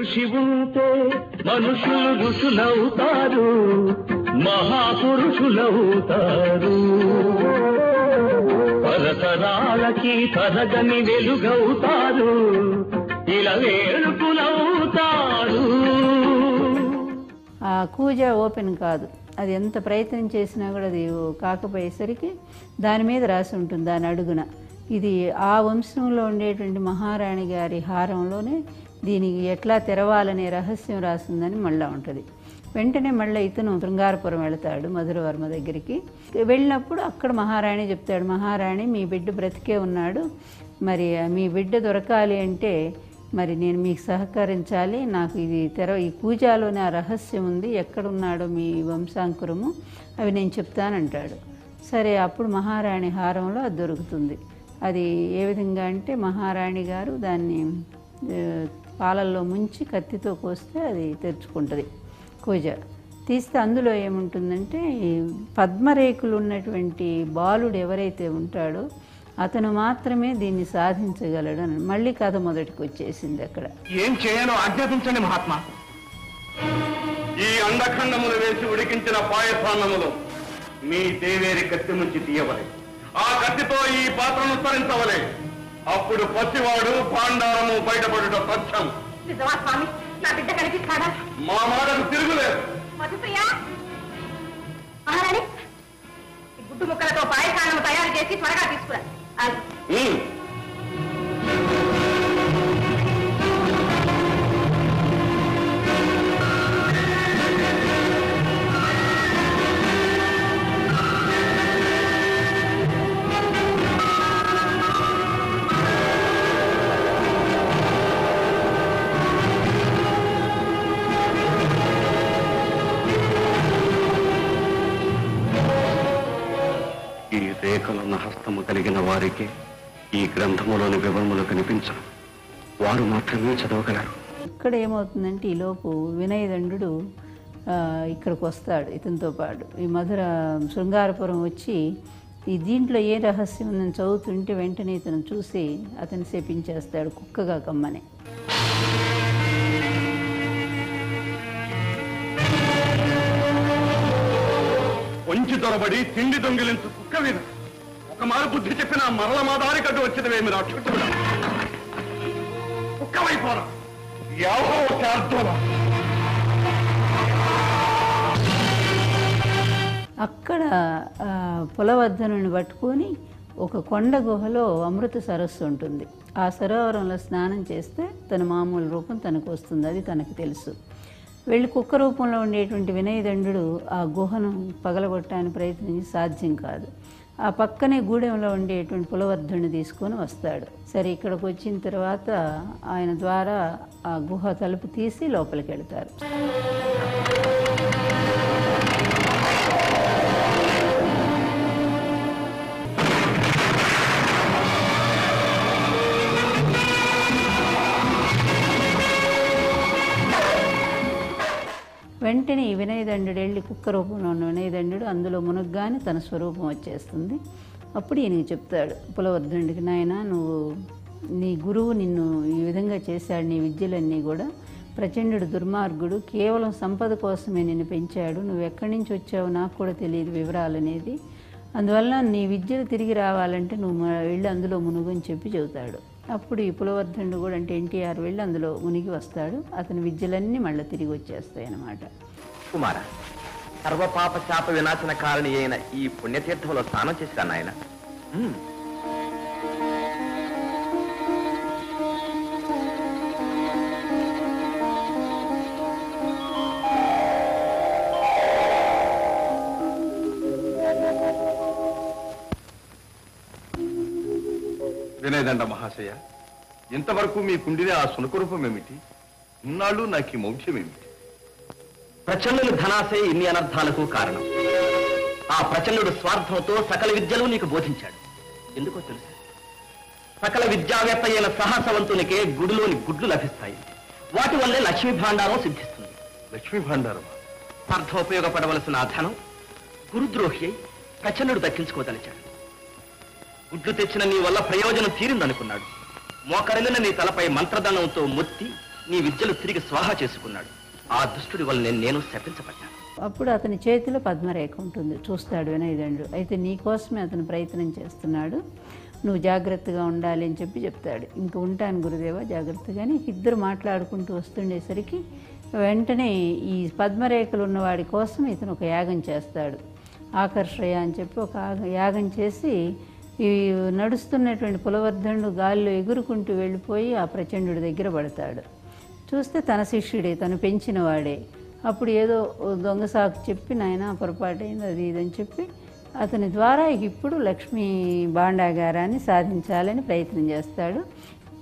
ఋషి ఉంటే మనుషులు ఋషులవుతారు మహాపురుషులవుతారు. తరతరాలకి తరగని వెలుగవుతారు ఇలా వేడుకులవుతారు. ఆ కూజ ఓపెన్ కాదు. అది ఎంత ప్రయత్నం చేసినా కూడా అది కాకపోయేసరికి దాని మీద రాసి ఉంటుంది దాని అడుగున. ఇది ఆ వంశంలో ఉండేటువంటి మహారాణి గారి హారంలోనే దీనికి ఎట్లా తెరవాలనే రహస్యం రాసిందని మళ్ళా ఉంటుంది. వెంటనే మళ్ళీ ఇతను శృంగారపురం వెళతాడు మధురవర్మ దగ్గరికి. వెళ్ళినప్పుడు అక్కడ మహారాణి చెప్తాడు మహారాణి మీ బిడ్డ బ్రతికే ఉన్నాడు. మరి మీ బిడ్డ దొరకాలి అంటే మరి నేను మీకు సహకరించాలి. నాకు ఇది తెర ఈ పూజలోనే ఆ రహస్యం ఉంది. ఎక్కడున్నాడో మీ వంశాంకురము? అవి నేను చెప్తానంటాడు. సరే అప్పుడు మహారాణి హారంలో అది దొరుకుతుంది. అది ఏ విధంగా అంటే మహారాణి గారు దాన్ని పాలల్లో ముంచి కత్తితో కోస్తే అది తెరుచుకుంటుంది. కూజ. తీస్తే అందులో ఏముంటుందంటే పద్మరేకులు ఉన్నటువంటి బాలుడు ఎవరైతే ఉంటాడో అతను మాత్రమే దీన్ని సాధించగలడు అని మళ్ళీ కథ మొదటికి వచ్చేసింది అక్కడ. ఏం చేయాలో ఆజ్ఞాపించండి మహాత్మా. ఈ అండఖండములు వేసి ఉడికించిన పాయసాన్నములు మీ దేవేరి కత్తి నుంచి తీయవలే. ఆ కత్తితో ఈ పాత్రను తరించవలే అప్పుడు పసివాడు పాండారము బయటపడుట సత్యం. నిజమా స్వామి? నా బిడ్డ కనిపిస్తాడా? మా మాటకు తిరుగులేదు. మధుప్రియ మహారాణి ఈ గుడ్డు ముక్కలతో పాయసానం తయారు చేసి త్వరగా తీసుకురా. హస్తము కలిగిన వారికి ఈ గ్రంథములోని వివరములు కనిపించవు వారు మాత్రమే చదవగలరు. ఇక్కడ ఏమవుతుందంటే ఈలోపు వినయదండు ఇక్కడికి వస్తాడు ఇతనితో పాటు. ఈ మధుర శృంగారపురం వచ్చి ఈ దీంట్లో ఏ రహస్యం ఉందని చదువుతుంటే వెంటనే ఇతను చూసి అతను శపించేస్తాడు కుక్కగా కమ్మని. కొంచి దొరబడి తిండి దొంగిలించు కుక్క మీద. ఒక మారు బుద్ధి చెప్పిన మరల మా దారి కట్టు వచ్చినవేమి రాక్షసుడా అక్కడ ఆ, పట్టుకొని ఒక కొండ గుహలో అమృత సరస్సు ఉంటుంది. ఆ సరోవరంలో స్నానం చేస్తే తన మామూలు రూపం తనకు వస్తుంది అది తనకు తెలుసు. వెళ్ళి కుక్క రూపంలో ఉండేటువంటి వినయదండు ఆ గుహను పగలగొట్టడానికి ప్రయత్నించి సాధ్యం కాదు. ఆ పక్కనే గూడెంలో ఉండేటువంటి పులవర్ధుని తీసుకొని వస్తాడు. సరే ఇక్కడికి వచ్చిన తర్వాత ఆయన ద్వారా ఆ గుహ తలుపు తీసి లోపలికి వెళ్తారు. వెంటనే ఈ వినయదండు వెళ్ళి కుక్క రూపంలో ఉన్న వినయదండు అందులో మునగ్గానే తన స్వరూపం వచ్చేస్తుంది. అప్పుడు ఈయనకి చెప్తాడు పులవర్ధనుడికి నాయన నువ్వు నీ గురువు నిన్ను ఈ విధంగా చేశాడు నీ విద్యలన్నీ కూడా ప్రచండుడు దుర్మార్గుడు కేవలం సంపద కోసమే నిన్ను పెంచాడు. నువ్వు ఎక్కడి నుంచి వచ్చావు నాకు కూడా తెలియదు వివరాలు అనేది అందువల్ల నీ విద్యలు తిరిగి రావాలంటే నువ్వు మ- వెళ్ళి అందులో మునుగు అని చెప్పి చెబుతాడు. అప్పుడు ఈ పులవర్ధనుడు కూడా అంటే ఎన్టీఆర్ వెళ్ళి అందులో మునిగి వస్తాడు. అతని విద్యలన్నీ మళ్ళీ తిరిగి వచ్చేస్తాయి అన్నమాట. కుమార సర్వపాప శాప వినాశన కారణి అయిన ఈ పుణ్యతీర్థంలో స్నానం చేసిరా నాయన? వినయదండ మహాశయ. ఇంతవరకు మీ కుండిన ఆ సునకరూపం ఏమిటి? ఇన్నాళ్ళు నాకు ఈ మౌఢ్యం ఏమిటి? ప్రచండుని ధనాశే ఇన్ని అనర్థాలకు కారణం. ఆ ప్రచండుడు స్వార్థంతో సకల విద్యలు నీకు బోధించాడు. ఎందుకో తెలుసు? సకల విద్యావేత్త అయిన సాహసవంతునికే గుడిలోని గుడ్లు లభిస్తాయి. వాటి వల్లే లక్ష్మీ భాండారం సిద్ధిస్తుంది. లక్ష్మీ భాండారం స్వార్థం ఉపయోగపడవలసిన ఆ ధనం గురుద్రోహి అయి ప్రచండుడు దక్కించుకోదలిచాడు. గుడ్లు తెచ్చిన నీ వల్ల ప్రయోజనం తీరిందనుకున్నాడు. మోకరిల్లిన నీ తలపై మంత్రదండంతో మొత్తి నీ విద్యలు తిరిగి స్వాహా చేసుకున్నాడు. ఆ దుష్టుడి వల్ల నేను నేను శపించబడ్డాను. అప్పుడు అతని చేతిలో పద్మరేఖ ఉంటుంది. చూస్తాడు వినయదండు. అయితే నీ కోసమే అతను ప్రయత్నం చేస్తున్నాడు. నువ్వు జాగ్రత్తగా ఉండాలి అని చెప్పి చెప్తాడు. ఇంక ఉంటాను గురుదేవ జాగ్రత్తగాని. ఇద్దరు మాట్లాడుకుంటూ వస్తుండేసరికి వెంటనే ఈ పద్మరేఖలు ఉన్నవాడి కోసం ఇతను ఒక యాగం చేస్తాడు. ఆకర్షయ అని చెప్పి ఒక యాగం చేసి ఈ నడుస్తున్నటువంటి పులవర్ధనుడు గాలిలో ఎగురుకుంటూ వెళ్ళిపోయి ఆ ప్రచండుడి దగ్గర పడతాడు. చూస్తే తన శిష్యుడే తను పెంచిన వాడే అప్పుడు ఏదో దొంగ సాకు చెప్పి నాయన పొరపాటైంది అది ఇది అని చెప్పి అతని ద్వారా ఇప్పుడు లక్ష్మీ భాండాగారాన్ని సాధించాలని ప్రయత్నం చేస్తాడు.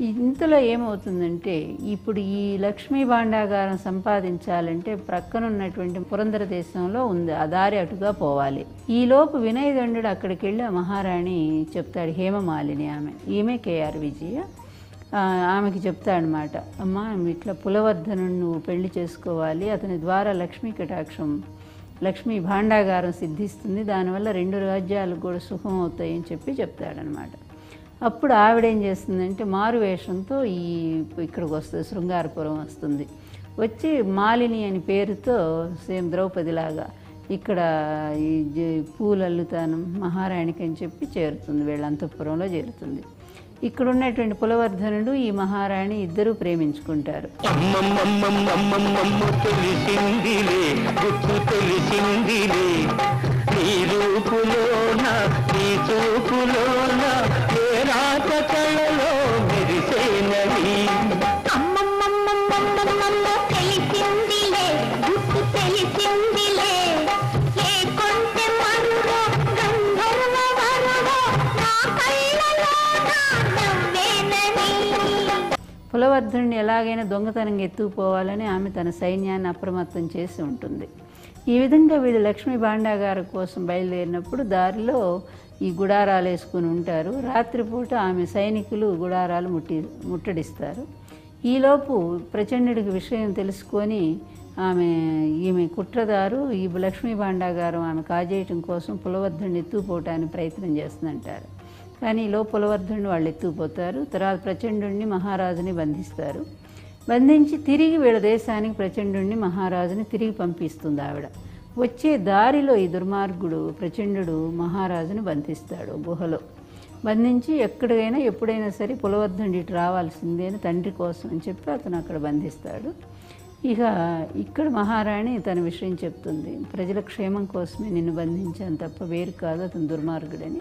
ఇంతలో ఏమవుతుందంటే ఇప్పుడు ఈ లక్ష్మీ భాండాగారం సంపాదించాలంటే ప్రక్కనున్నటువంటి పురంధర దేశంలో ఉంది ఆ దారి అటుగా పోవాలి. ఈలోపు వినయదండు అక్కడికి వెళ్ళి ఆ మహారాణి చెప్తాడు హేమమాలిని ఆమె. ఈమె కేఆర్ విజయ. ఆమెకి చెప్తాడనమాట అమ్మ ఇట్లా పులవర్ధను నువ్వు పెళ్ళి చేసుకోవాలి. అతని ద్వారా లక్ష్మీ కటాక్షం లక్ష్మీ భాండాగారం సిద్ధిస్తుంది. దానివల్ల రెండు రాజ్యాలకు కూడా సుఖం అవుతాయని చెప్పి చెప్తాడనమాట. అప్పుడు ఆవిడ ఏం చేస్తుందంటే మారు వేషంతో ఈ ఇక్కడికి వస్తుంది శృంగారపురం వస్తుంది. వచ్చి మాలిని అని పేరుతో సేమ్ ద్రౌపదిలాగా ఇక్కడ ఈ పూలు అల్లుతాను మహారాణికి అని చెప్పి చేరుతుంది వీళ్ళ అంతఃపురంలో చేరుతుంది. ఇక్కడ ఉన్నటువంటి పులవర్ధనుడు ఈ మహారాణి ఇద్దరూ ప్రేమించుకుంటారు. అమ్మమ్మమ్మమ్మమ్మమ్మ తెలిసిందిలే గుర్తు నీ రూపులోన నీ చూపులోన ఏ రాత పులవర్ధనుడిని ఎలాగైనా దొంగతనంగా ఎత్తుకుపోవాలని ఆమె తన సైన్యాన్ని అప్రమత్తం చేసి ఉంటుంది. ఈ విధంగా వీళ్ళు లక్ష్మీ భాండాగారం కోసం బయలుదేరినప్పుడు దారిలో ఈ గుడారాలు వేసుకుని ఉంటారు. రాత్రిపూట ఆమె సైనికులు గుడారాలు ముట్టి ముట్టడిస్తారు. ఈలోపు ప్రచండుడికి విషయం తెలుసుకొని ఆమె ఈమె కుట్రదారు ఈ లక్ష్మీ భాండాగారం ఆమె కాజేయటం కోసం పులవర్ధుడిని ఎత్తుకుపోవటానికి ప్రయత్నం చేస్తుందంటారు. కానీ ఈ వాళ్ళు ఎత్తుకుపోతారు. తర్వాత ప్రచండుణ్ణి మహారాజుని బంధిస్తారు. బంధించి తిరిగి వీళ్ళ దేశానికి ప్రచండుణ్ణి మహారాజుని తిరిగి పంపిస్తుంది ఆవిడ. వచ్చే దారిలో ఈ దుర్మార్గుడు ప్రచండుడు మహారాజుని బంధిస్తాడు గుహలో. బంధించి ఎక్కడికైనా ఎప్పుడైనా సరే పులవర్ధుడి ఇటు రావాల్సిందే అని తండ్రి కోసం అని చెప్పి అతను అక్కడ బంధిస్తాడు. ఇక ఇక్కడ మహారాణి తన విషయం చెప్తుంది. ప్రజల క్షేమం కోసమే నిన్ను బంధించాను తప్ప వేరు కాదు అతను దుర్మార్గుడని.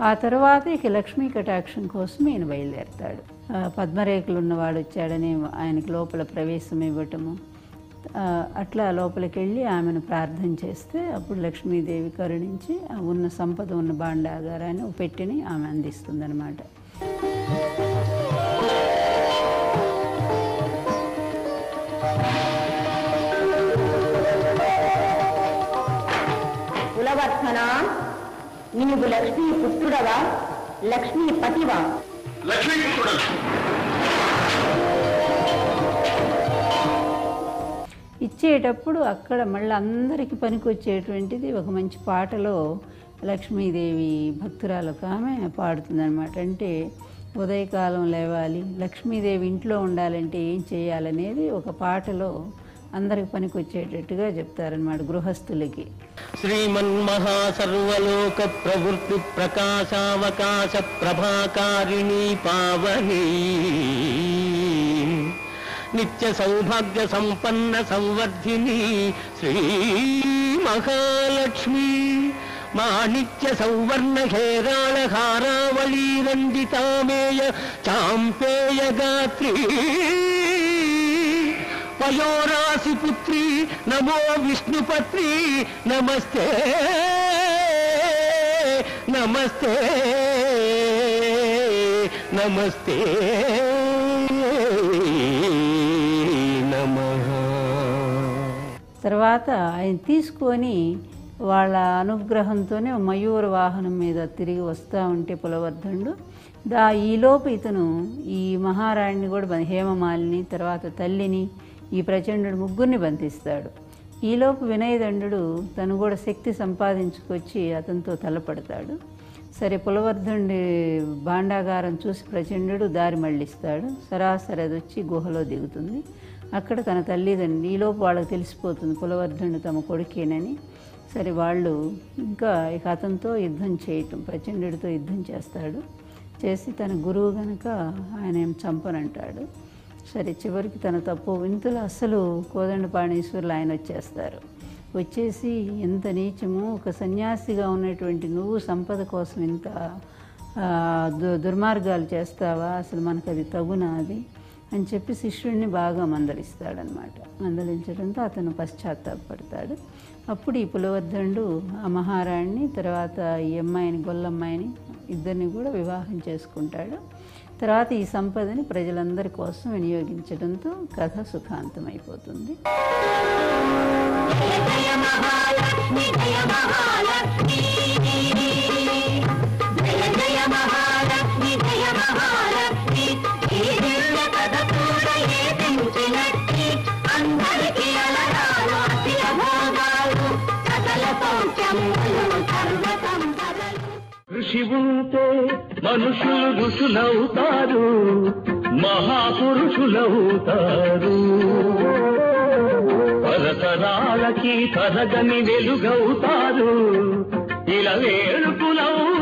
ఆ తర్వాత ఇక లక్ష్మీ కటాక్షం కోసం ఈయన బయలుదేరతాడు. పద్మరేఖలు ఉన్నవాడు వచ్చాడని ఆయనకి లోపల ప్రవేశం ఇవ్వటము. అట్లా లోపలికి వెళ్ళి ఆమెను ప్రార్థన చేస్తే అప్పుడు లక్ష్మీదేవి కరుణించి ఉన్న సంపద ఉన్న భాండాగారాన్ని పెట్టిని ఆమె అందిస్తుందన్నమాట. కులవర్ధనా నీవు లక్ష్మీ పుత్రుడవా? లక్ష్మీ పతివా? ఇచ్చేటప్పుడు అక్కడ మళ్ళీ అందరికీ పనికొచ్చేటువంటిది ఒక మంచి పాటలో లక్ష్మీదేవి భక్తురాలకు ఆమె పాడుతుందన్నమాట. అంటే ఉదయకాలం లేవాలి లక్ష్మీదేవి ఇంట్లో ఉండాలంటే ఏం చేయాలనేది ఒక పాటలో అందరికి పనికొచ్చేటట్టుగా చెప్తారనమాట గృహస్థులకి. శ్రీమన్మహాసర్వలోక ప్రవృత్తి ప్రకాశావకాశ ప్రభాకారిణీ పావని నిత్య సౌభాగ్య సంపన్న సంవర్ధిని శ్రీ మహాలక్ష్మి మాణిక్య సౌవర్ణ హేరాళ హారావళీ రంజితామేయ చాంపేయ గాత్రీ. పయోరాసి పుత్రి నమో విష్ణుపత్రి నమస్తే నమస్తే నమస్తే నమ. తర్వాత ఆయన తీసుకొని వాళ్ళ అనుగ్రహంతోనే మయూర వాహనం మీద తిరిగి వస్తూ ఉంటే పులవర్ధనుడు దా ఈలోపు ఇతను ఈ మహారాణిని కూడా హేమమాలిని తర్వాత తల్లిని ఈ ప్రచండుడు ముగ్గురిని బంధిస్తాడు. ఈలోపు వినయదండు తను కూడా శక్తి సంపాదించుకొచ్చి అతనితో తలపడతాడు. సరే పులవర్ధుడి భాండాగారం చూసి ప్రచండు దారి మళ్ళిస్తాడు. సరాసరి అది వచ్చి గుహలో దిగుతుంది. అక్కడ తన తల్లిదండ్రి ఈలోపు వాళ్ళకి తెలిసిపోతుంది పులవర్ధుడు తమ కొడుకేనని. సరే వాళ్ళు ఇంకా ఇక అతనితో యుద్ధం చేయటం ప్రచండుడితో యుద్ధం చేస్తాడు. చేసి తన గురువు గనక ఆయన ఏం చంపనంటాడు. సరే చివరికి తన తప్పు వింతులు అస్సలు కోదండపాణీశ్వరులు ఆయన వచ్చేస్తారు. వచ్చేసి ఎంత నీచము ఒక సన్యాసిగా ఉన్నటువంటి నువ్వు సంపద కోసం ఇంత దు దుర్మార్గాలు చేస్తావా? అసలు మనకు అది తగునా అది? అని చెప్పి శిష్యుడిని బాగా మందలిస్తాడనమాట మందలించడంతో అతను పశ్చాత్తాపడతాడు అప్పుడు ఈ పులవర్ధనుడు ఆ మహారాణిని తర్వాత ఈ అమ్మాయిని గొల్లమ్మాయిని ఇద్దరిని కూడా వివాహం చేసుకుంటాడు. తర్వాత ఈ సంపదని ప్రజలందరి కోసం వినియోగించడంతో కథ సుఖాంతమైపోతుంది. అందరికీ అలరాలు అతి అభోగాలు కథల సౌఖ్యములు సర్వ ఋషి ఉంటే మనుషులు ఋషులవుతారు. మహాపురుషులవుతారు. తరతరాలకి తరగని వెలుగవుతారు. ఇలా వేడుకులవు